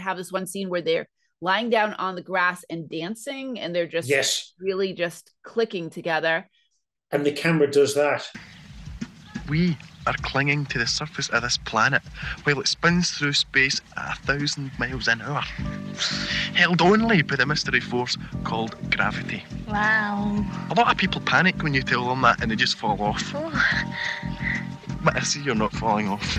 have this one scene where they're lying down on the grass and dancing and they're just Yes. really just clicking together. And the camera does that. We are clinging to the surface of this planet while it spins through space at a thousand miles an hour, held only by the mystery force called gravity. Wow. A lot of people panic when you tell them that and they just fall off. Oh, But I see you're not falling off.